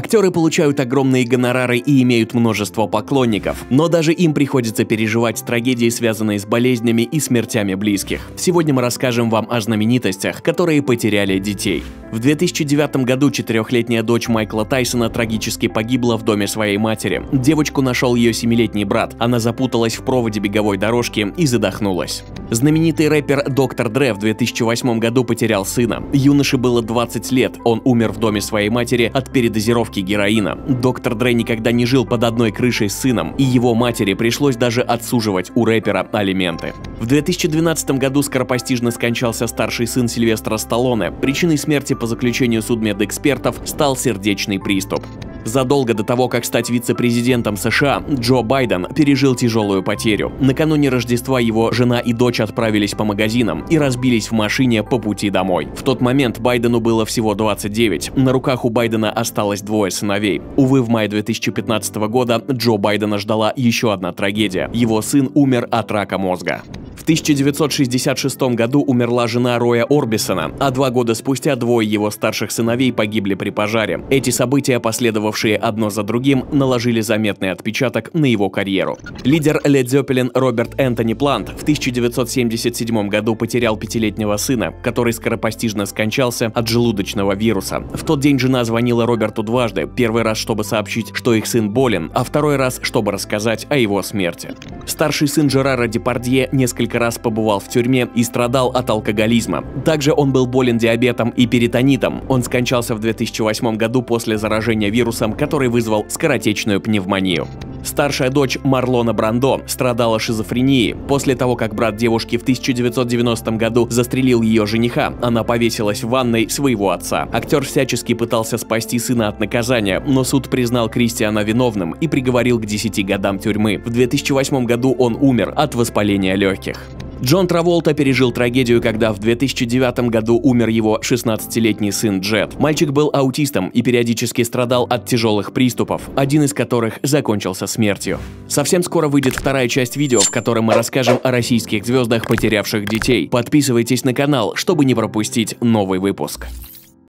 Актеры получают огромные гонорары и имеют множество поклонников, но даже им приходится переживать трагедии, связанные с болезнями и смертями близких. Сегодня мы расскажем вам о знаменитостях, которые потеряли детей. В 2009 году четырехлетняя дочь Майкла Тайсона трагически погибла в доме своей матери. Девочку нашел ее семилетний брат. Она запуталась в проводе беговой дорожки и задохнулась. Знаменитый рэпер Доктор Дре в 2008 году потерял сына. Юноше было 20 лет, он умер в доме своей матери от передозировки героина. Доктор Дре никогда не жил под одной крышей с сыном, и его матери пришлось даже отсуживать у рэпера алименты. В 2012 году скоропостижно скончался старший сын Сильвестра Сталлоне. Причиной смерти по заключению судмедэкспертов стал сердечный приступ. Задолго до того, как стать вице-президентом США, Джо Байден пережил тяжелую потерю. Накануне Рождества его жена и дочь отправились по магазинам и разбились в машине по пути домой. В тот момент Байдену было всего 29. На руках у Байдена осталось двое сыновей. Увы, в мае 2015 года Джо Байдена ждала еще одна трагедия. Его сын умер от рака мозга. В 1966 году умерла жена Роя Орбисона, а два года спустя двое его старших сыновей погибли при пожаре. Эти события, последовавшие одно за другим, наложили заметный отпечаток на его карьеру. Лидер Led Zeppelin Роберт Энтони Плант в 1977 году потерял пятилетнего сына, который скоропостижно скончался от желудочного вируса. В тот день жена звонила Роберту дважды, первый раз, чтобы сообщить, что их сын болен, а второй раз, чтобы рассказать о его смерти. Старший сын Жерара Депардье несколько раз побывал в тюрьме и страдал от алкоголизма. Также он был болен диабетом и перитонитом. Он скончался в 2008 году после заражения вирусом, который вызвал скоротечную пневмонию. Старшая дочь Марлона Брандо страдала шизофренией. После того, как брат девушки в 1990 году застрелил ее жениха, она повесилась в ванной своего отца. Актер всячески пытался спасти сына от наказания, но суд признал Кристиана виновным и приговорил к 10 годам тюрьмы. В 2008 году он умер от воспаления легких. Джон Траволта пережил трагедию, когда в 2009 году умер его 16-летний сын Джет. Мальчик был аутистом и периодически страдал от тяжелых приступов, один из которых закончился смертью. Совсем скоро выйдет вторая часть видео, в котором мы расскажем о российских звездах, потерявших детей. Подписывайтесь на канал, чтобы не пропустить новый выпуск.